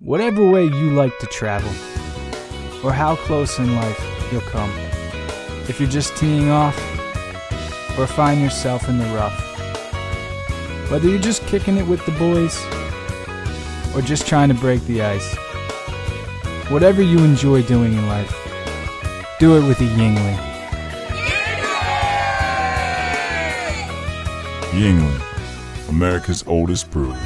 Whatever way you like to travel, or how close in life you'll come. If you're just teeing off, or find yourself in the rough. Whether you're just kicking it with the boys, or just trying to break the ice. Whatever you enjoy doing in life, do it with a Yuengling. Yuengling, America's oldest brewery.